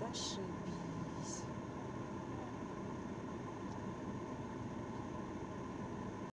possession.